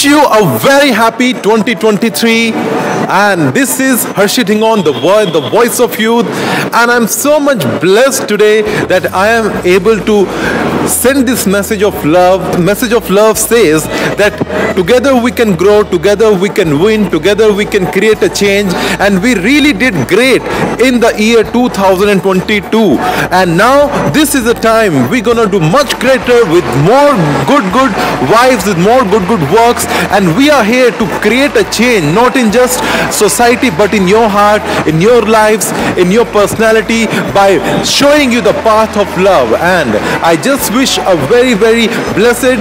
wish you a very happy 2023 and this is Harshit Dhingaun, the, vo- the voice of youth. And I'm so much blessed today that I am able to send this message of love. The message of love says that together we can grow, together we can win, together we can create a change. And we really did great in the year 2022 and now this is the time we're gonna do much greater with more good good vibes with more good good works. And we are here to create a change not in just society but in your heart in your lives in your personality by showing you the path of love. And i just wish a very very blessed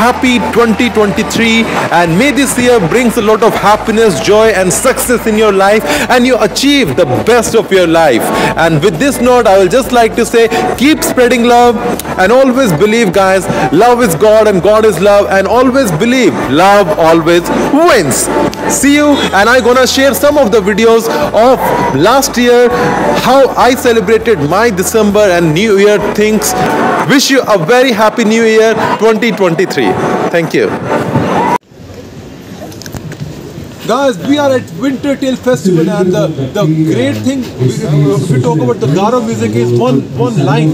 happy 2023 and may this year brings a lot of happiness joy and success in your life. And you achieve the best of your life. And with this note i will just like to say keep spreading love. And always believe guys love is god and god is love. And always believe love always wins. See you. And i'm gonna share some of the videos of last year how i celebrated my december and new year things wish you a very happy new year 2023 thank you. Guys, we are at Winter Tale Festival and the, the great thing, if we talk about the Garo music is one, one line.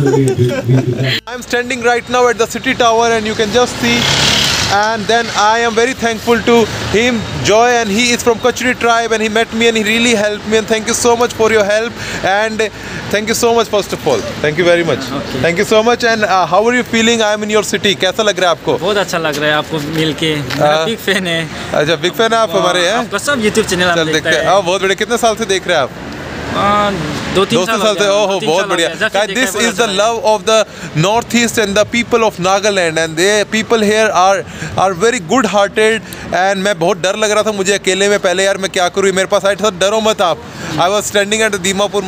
I'm standing right now at the city tower and you can just see and then I am very thankful to him Joy and he is from Kachari tribe and he met me and he really helped me and thank you so much for your help and thank you so much first of all. Thank you very much. Okay. thank you so much and uh, how are you feeling? I am in your city. कैसा लग रहा है आपको? बहुत अच्छा लग रहा है आपको मिलके। uh, big fan. फैन है। अच्छा big fan. है आप हमारे हैं? आपका सब YouTube चैनल आप देखते हैं। बहुत बड़े कितने साल से देख रहे हैं आप? दो तीन साल साल से ओहो बहुत बढ़िया। This is the love of the north east and the people of Nagaland and they people here are are very good hearted and मैं बहुत डर लग रहा था मुझे अकेले में पहले यार मैं क्या करूँ मेरे पास आए थे डरो मत आप। I was standing at Dimapur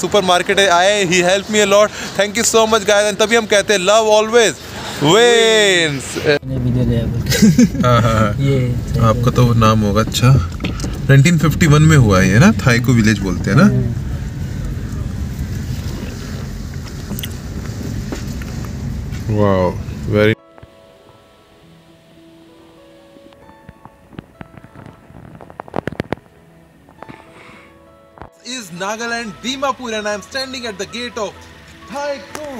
super market I he help me a lot thank you so much guys and तभी हम कहते हैं लव ऑलवेज wins. वीडियो ले हाँ हाँ हाँ। ये आपका तो नाम होगा अच्छा। 1951 में हुआ है ना? थाईको विलेज बोलते हैं ना? Very is Nagaland Dimapur and I am standing at the gate of Thaiko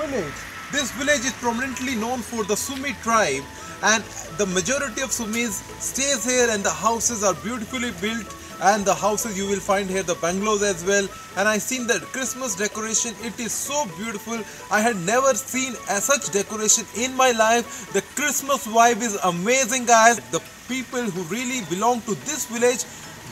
village this village is prominently known for the Sumi tribe and the majority of Sumis stays here and the houses are beautifully built. And the houses you will find here the bungalows as well. And I seen the Christmas decoration it is so beautiful. I had never seen such decoration in my life. The Christmas vibe is amazing guys. The people who really belong to this village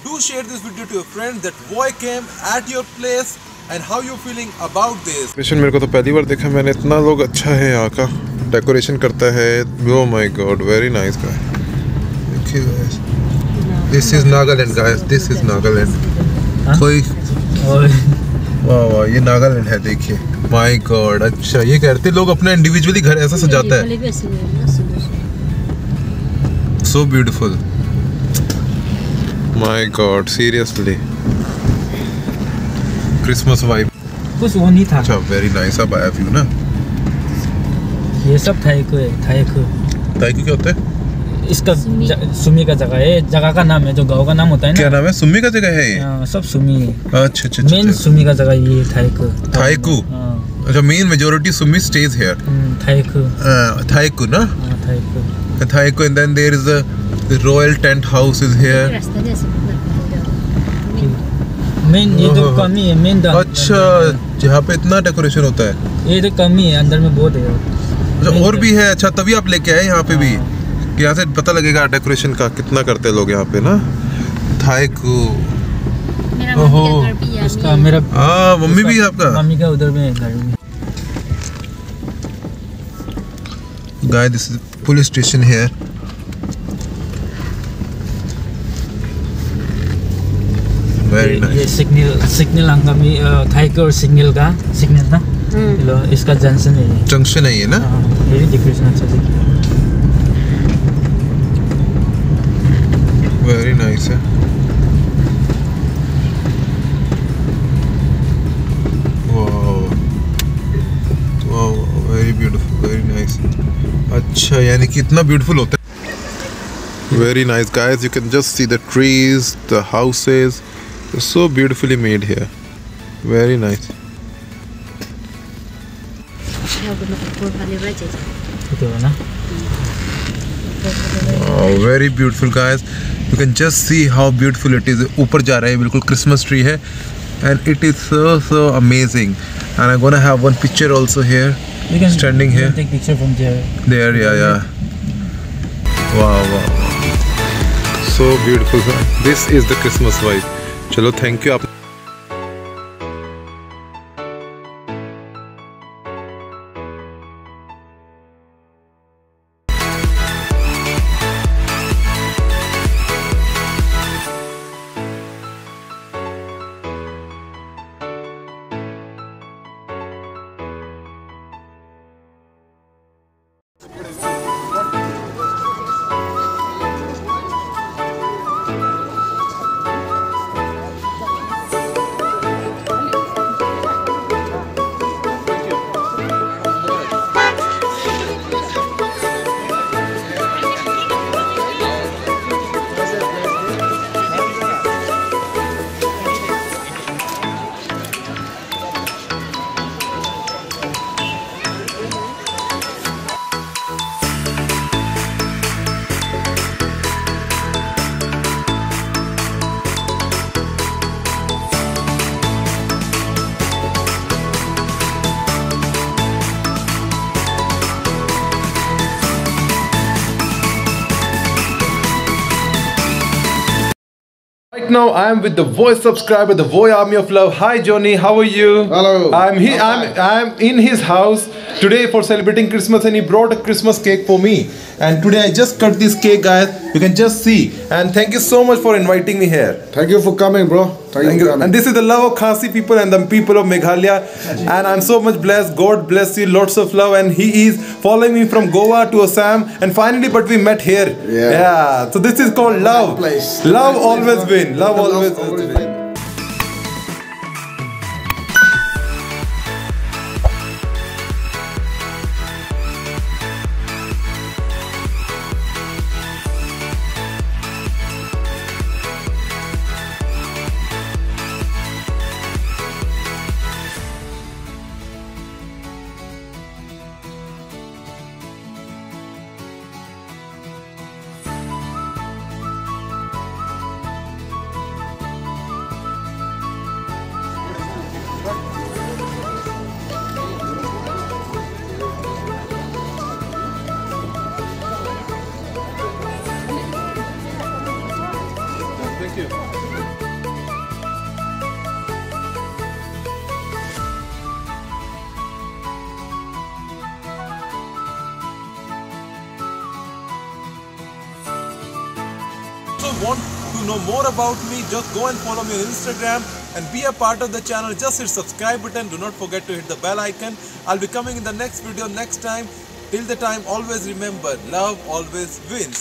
do share this video to your friends that boy came at your place and how you feeling about this. Decoration मेरे को तो पहली बार देखा मैंने इतना लोग अच्छा है यहाँ का। डेकोरेशन करता है। ओ my god very nice guy देखिए guys this is Nagaland guys this is Nagaland कोई और वाह वाह ये नागालैंड है देखिए। माय गॉड अच्छा ये कहते लोग अपना इंडिविजुअली घर ऐसा सजाता है। So. Beautiful my god seriously Christmas vibe कुछ वो नहीं था। अच्छा वेरी नाइस अब आया व्यू ना? ये सब थाईको है थाईको ताइको क्या होता है? इसका सुमी। का जगह है। जगह का नाम है जो गाँव का नाम होता है ना। क्या नाम है? सुम्मी का जगह है ये? हाँ, सब सुमी है। अच्छा अच्छा मेन अच्छा। सुमी का जगह ये थाईको थाईको? हाँ, अच्छा main majority Sumi stays here Thaiko Thaiko ना? हाँ, Thaiko Thaiko and then there is the royal tent house is here main ये तो कमी है मेन अच्छा जहाँ पे इतना डेकोरेशन होता है। है। ये तो कमी है अंदर में बहुत है। अच्छा और भी है। अच्छा तभी आप लेके आए यहाँ पे भी। कि यहाँ से पता लगेगा डेकोरेशन का कितना करते हैं लोग यहाँ पे ना। थाईको। ओहो। उसका मेरा हाँ मम्मी भी है आपका। मम्मी का उधर में घर guy this police station here signal signal ang kami uh, Tiger signal ka signal na mm. ilo इसका जंक्शन है जंक्शन है ये ना ये डेकोरेशन अच्छा है वेरी नाइस है वेरी ब्यूटीफुल वेरी नाइस अच्छा यानी कि इतना ब्यूटीफुल होता है very nice guys you can just see the trees the houses houses so beautifully made here very nice Ito na. oh, very beautiful guys you can just see how beautiful it is ऊपर जा रहा है बिल्कुल Christmas tree है and it is so so amazing and I'm gonna have one picture also here You can Standing you here. can take picture from there. there yeah yeah wow wow so beautiful sir. this is the Christmas vibe चलो thank you आप Right now, I am with the Voice subscriber, the Voy Army of Love. Hi, Johnny. How are you? Hello. I'm he. I'm I'm in his house today for celebrating Christmas, and he brought a Christmas cake for me. And today I just cut this cake, guys. You can just see. And thank you so much for inviting me here. Thank you for coming, bro. Thank, Thank you coming. And this is the love of Khasi people and the people of Meghalaya. And I'm so much blessed. God bless you. Lots of love. And he is following me from Goa to Assam. And finally, but we met here. Yeah. Yeah. So this is called love. place. Love always win. Love Love always always win. Want to know more about me, just go and follow me on Instagram and be a part of the channel. Just hit subscribe button. Do not forget to hit the bell icon. I'll be coming in the next video next time. Till the time, always remember, love always wins.